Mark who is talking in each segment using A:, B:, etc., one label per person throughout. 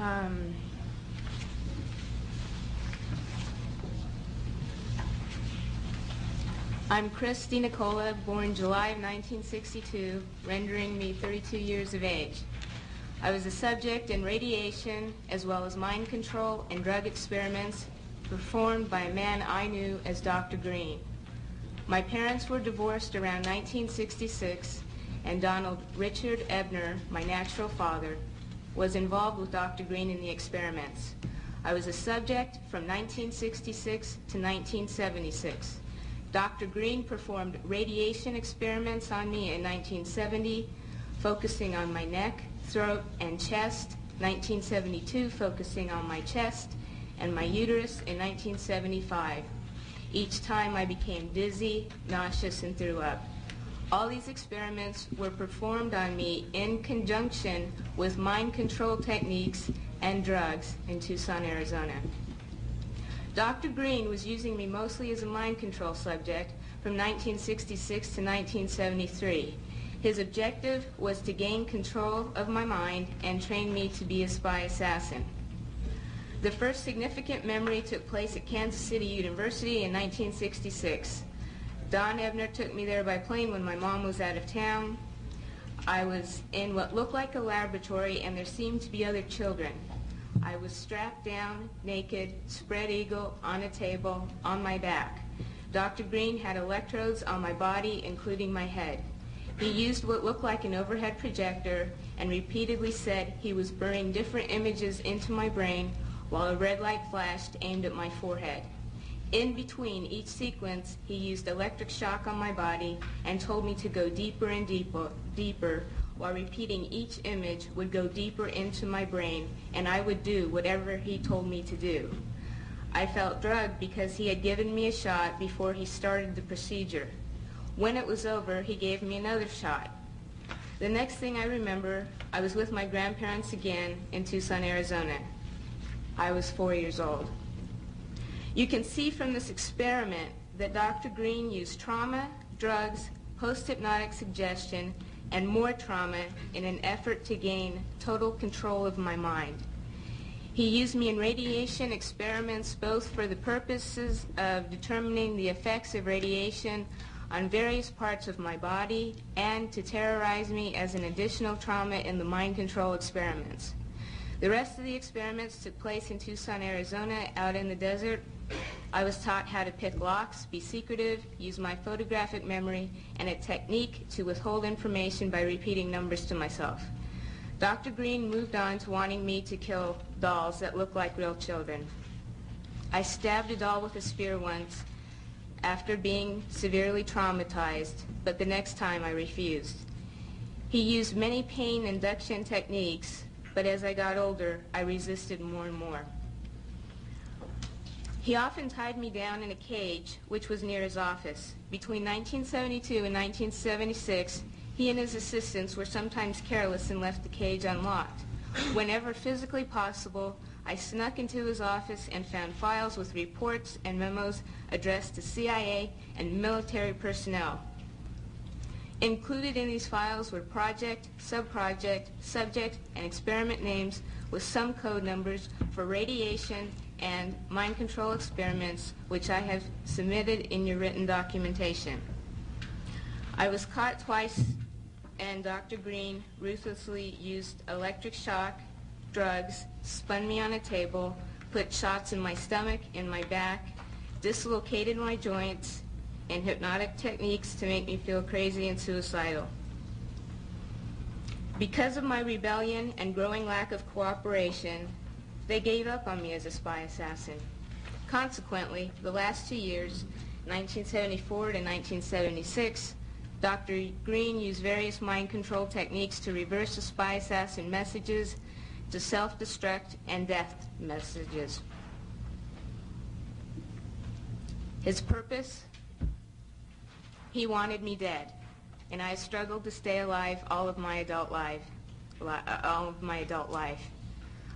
A: Um, I'm Christy Nicola, born July of 1962, rendering me 32 years of age. I was a subject in radiation as well as mind control and drug experiments performed by a man I knew as Dr. Green. My parents were divorced around 1966 and Donald Richard Ebner, my natural father, was involved with Dr. Green in the experiments. I was a subject from 1966 to 1976. Dr. Green performed radiation experiments on me in 1970, focusing on my neck, throat, and chest, 1972 focusing on my chest, and my uterus in 1975. Each time I became dizzy, nauseous, and threw up. All these experiments were performed on me in conjunction with mind control techniques and drugs in Tucson, Arizona. Dr. Green was using me mostly as a mind control subject from 1966 to 1973. His objective was to gain control of my mind and train me to be a spy assassin. The first significant memory took place at Kansas City University in 1966. Don Ebner took me there by plane when my mom was out of town. I was in what looked like a laboratory and there seemed to be other children. I was strapped down, naked, spread eagle, on a table, on my back. Dr. Green had electrodes on my body, including my head. He used what looked like an overhead projector and repeatedly said he was burning different images into my brain while a red light flashed aimed at my forehead. In between each sequence, he used electric shock on my body and told me to go deeper and deeper, deeper while repeating each image would go deeper into my brain and I would do whatever he told me to do. I felt drugged because he had given me a shot before he started the procedure. When it was over, he gave me another shot. The next thing I remember, I was with my grandparents again in Tucson, Arizona. I was four years old. You can see from this experiment that Dr. Green used trauma, drugs, post-hypnotic suggestion, and more trauma in an effort to gain total control of my mind. He used me in radiation experiments both for the purposes of determining the effects of radiation on various parts of my body and to terrorize me as an additional trauma in the mind control experiments. The rest of the experiments took place in Tucson, Arizona, out in the desert. I was taught how to pick locks, be secretive, use my photographic memory, and a technique to withhold information by repeating numbers to myself. Dr. Green moved on to wanting me to kill dolls that looked like real children. I stabbed a doll with a spear once after being severely traumatized, but the next time I refused. He used many pain induction techniques, but as I got older, I resisted more and more. He often tied me down in a cage, which was near his office. Between 1972 and 1976, he and his assistants were sometimes careless and left the cage unlocked. Whenever physically possible, I snuck into his office and found files with reports and memos addressed to CIA and military personnel. Included in these files were project, subproject, subject, and experiment names with some code numbers for radiation and mind control experiments, which I have submitted in your written documentation. I was caught twice, and Dr. Green ruthlessly used electric shock, drugs, spun me on a table, put shots in my stomach, in my back, dislocated my joints, and hypnotic techniques to make me feel crazy and suicidal. Because of my rebellion and growing lack of cooperation, they gave up on me as a spy assassin. Consequently, for the last two years, 1974 to 1976, Dr. Green used various mind control techniques to reverse the spy assassin messages to self-destruct and death messages. His purpose? He wanted me dead, and I struggled to stay alive all of my adult life. Uh, all of my adult life.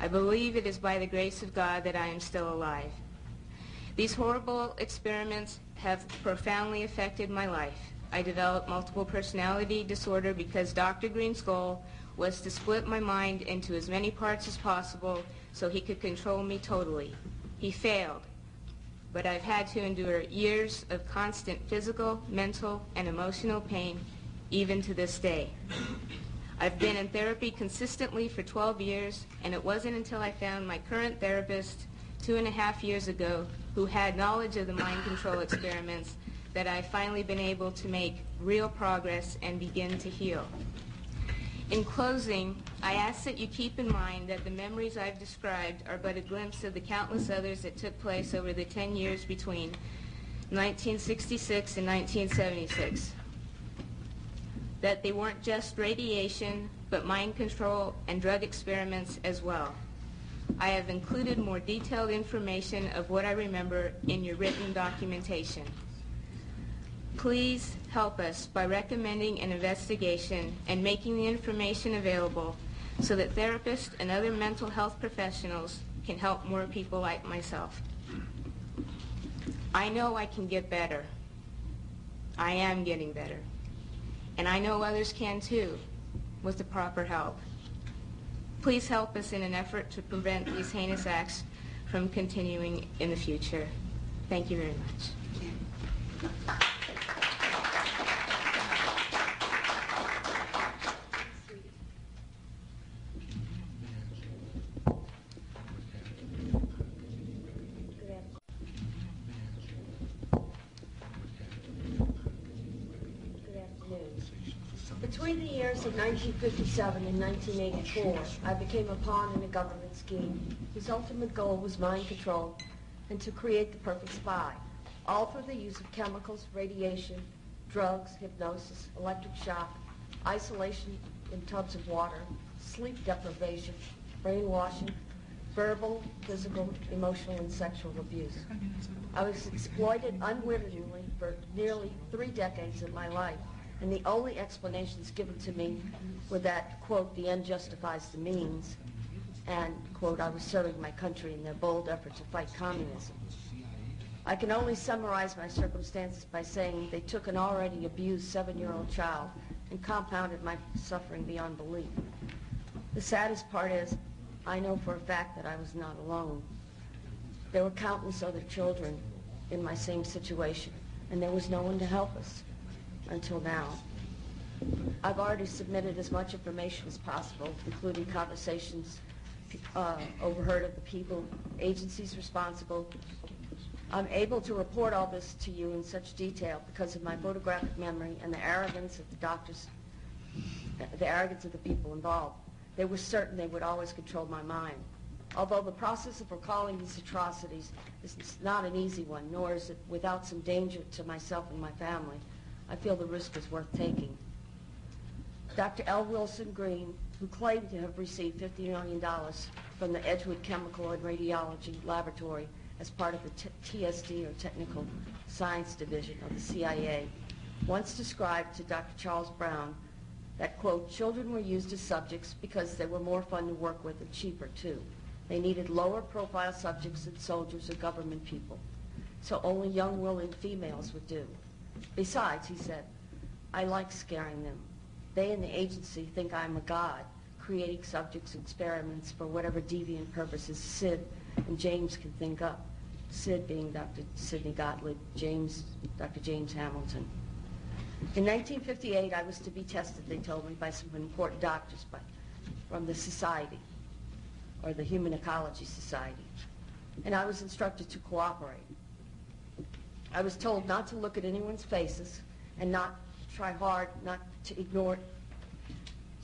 A: I believe it is by the grace of God that I am still alive. These horrible experiments have profoundly affected my life. I developed multiple personality disorder because Dr. Green's goal was to split my mind into as many parts as possible so he could control me totally. He failed, but I've had to endure years of constant physical, mental, and emotional pain even to this day. I've been in therapy consistently for 12 years, and it wasn't until I found my current therapist two and a half years ago who had knowledge of the mind control experiments that I've finally been able to make real progress and begin to heal. In closing, I ask that you keep in mind that the memories I've described are but a glimpse of the countless others that took place over the 10 years between 1966 and 1976. That they weren't just radiation, but mind control and drug experiments as well. I have included more detailed information of what I remember in your written documentation. Please help us by recommending an investigation and making the information available so that therapists and other mental health professionals can help more people like myself. I know I can get better. I am getting better. And I know others can too, with the proper help. Please help us in an effort to prevent these heinous acts from continuing in the future. Thank you very much.
B: Between the years of 1957 and 1984, I became a pawn in a government scheme whose ultimate goal was mind control and to create the perfect spy, all through the use of chemicals, radiation, drugs, hypnosis, electric shock, isolation in tubs of water, sleep deprivation, brainwashing, verbal, physical, emotional, and sexual abuse. I was exploited unwittingly for nearly three decades of my life, and the only explanations given to me were that, quote, the end justifies the means, and, quote, I was serving my country in their bold effort to fight communism. I can only summarize my circumstances by saying they took an already abused seven-year-old child and compounded my suffering beyond belief. The saddest part is, I know for a fact that I was not alone. There were countless other children in my same situation, and there was no one to help us until now. I've already submitted as much information as possible, including conversations uh, overheard of the people, agencies responsible. I'm able to report all this to you in such detail because of my photographic memory and the arrogance of the doctors, the arrogance of the people involved. They were certain they would always control my mind. Although the process of recalling these atrocities is not an easy one, nor is it without some danger to myself and my family, I feel the risk is worth taking. Dr. L. Wilson Green, who claimed to have received $50 million from the Edgewood Chemical and Radiology Laboratory as part of the TSD, or Technical Science Division of the CIA, once described to Dr. Charles Brown that, quote, children were used as subjects because they were more fun to work with and cheaper, too. They needed lower profile subjects than soldiers or government people. So only young, willing females would do. Besides, he said, I like scaring them. They in the agency think I'm a god, creating subjects experiments for whatever deviant purposes Sid and James can think up. Sid being Dr. Sidney Gottlieb, James, Dr. James Hamilton. In 1958, I was to be tested, they told me, by some important doctors by, from the society, or the Human Ecology Society. And I was instructed to cooperate. I was told not to look at anyone's faces and not try hard not to ignore,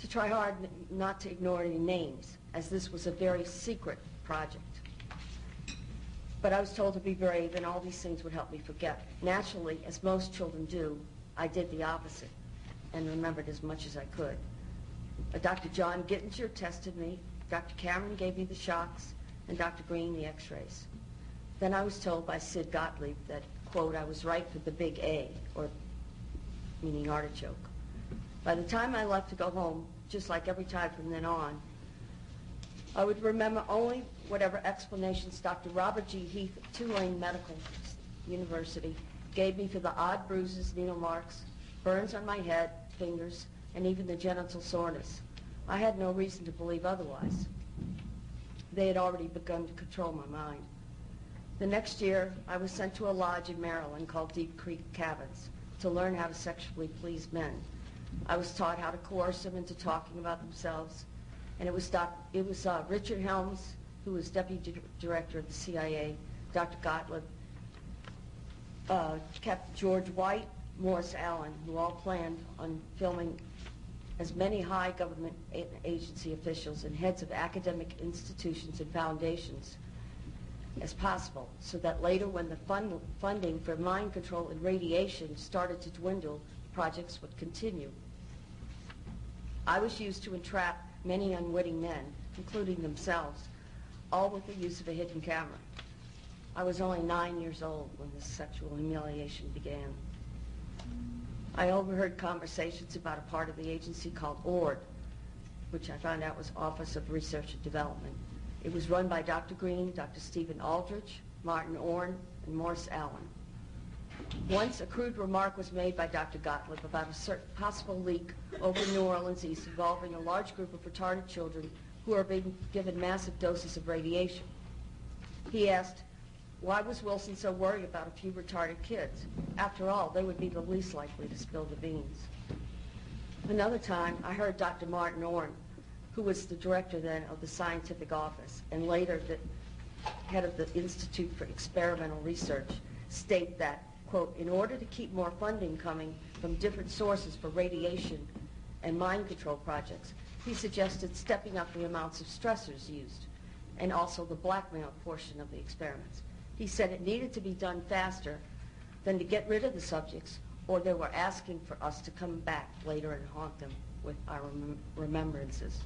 B: to try hard not to ignore any names, as this was a very secret project. But I was told to be brave, and all these things would help me forget. Naturally, as most children do, I did the opposite and remembered as much as I could. Dr. John Gittinger tested me, Dr. Cameron gave me the shocks, and Dr. Green the x-rays. Then I was told by Sid Gottlieb that, quote, I was right for the big A, or meaning artichoke. By the time I left to go home, just like every time from then on, I would remember only whatever explanations Dr. Robert G. Heath of Tulane Medical University gave me for the odd bruises, needle marks, burns on my head, fingers, and even the genital soreness. I had no reason to believe otherwise. They had already begun to control my mind. The next year, I was sent to a lodge in Maryland called Deep Creek Cabins to learn how to sexually please men. I was taught how to coerce them into talking about themselves, and it was, doc, it was uh, Richard Helms, who was deputy Di- director of the CIA, Dr. Gottlieb, uh, Captain George White, Morse Allen, who all planned on filming as many high government agency officials and heads of academic institutions and foundations as possible, so that later when the fund, funding for mind control and radiation started to dwindle, projects would continue. I was used to entrap many unwitting men, including themselves, all with the use of a hidden camera. I was only nine years old when this sexual humiliation began. I overheard conversations about a part of the agency called ORD, which I found out was Office of Research and Development. It was run by Dr. Green, Dr. Stephen Aldrich, Martin Orne, and Morse Allen. Once a crude remark was made by Dr. Gottlieb about a certain possible leak over New Orleans East involving a large group of retarded children who are being given massive doses of radiation. He asked, why was Wilson so worried about a few retarded kids? After all, they would be the least likely to spill the beans. Another time, I heard Dr. Martin Orne, who was the director then of the scientific office and later the head of the Institute for Experimental Research, state that, quote, in order to keep more funding coming from different sources for radiation and mind control projects, he suggested stepping up the amounts of stressors used and also the blackmail portion of the experiments. He said it needed to be done faster than to get rid of the subjects or they were asking for us to come back later and haunt them with our remem- remembrances.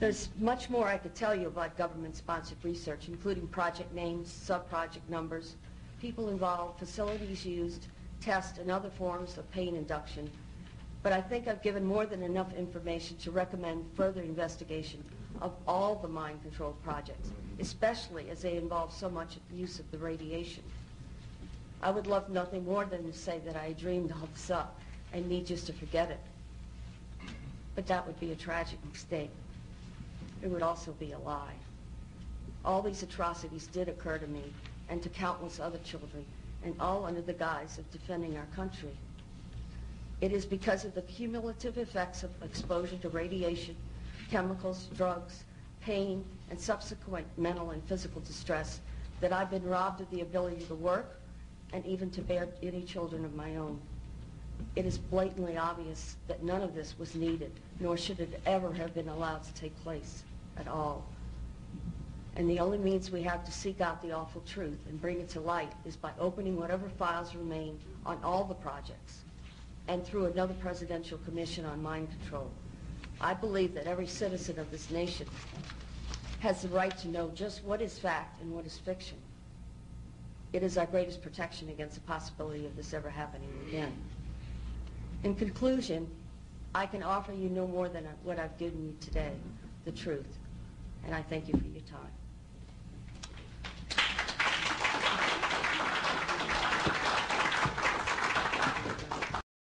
B: There's much more I could tell you about government-sponsored research, including project names, sub-project numbers, people involved, facilities used, tests, and other forms of pain induction. But I think I've given more than enough information to recommend further investigation of all the mind control projects, especially as they involve so much use of the radiation. I would love nothing more than to say that I dreamed all this up and need just to forget it. But that would be a tragic mistake. It would also be a lie. All these atrocities did occur to me and to countless other children, and all under the guise of defending our country. It is because of the cumulative effects of exposure to radiation, chemicals, drugs, pain, and subsequent mental and physical distress that I've been robbed of the ability to work and even to bear any children of my own. It is blatantly obvious that none of this was needed, nor should it ever have been allowed to take place at all. And the only means we have to seek out the awful truth and bring it to light is by opening whatever files remain on all the projects and through another presidential commission on mind control. I believe that every citizen of this nation has the right to know just what is fact and what is fiction. It is our greatest protection against the possibility of this ever happening again. In conclusion, I can offer you no more than what I've given you today, the truth. And I thank you for your time.